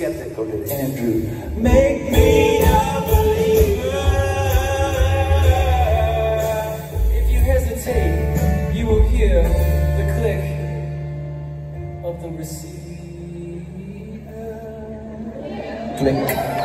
still a skeptic or did Andrew make me a believer? If you hesitate, you will hear the click of the receiver. Click.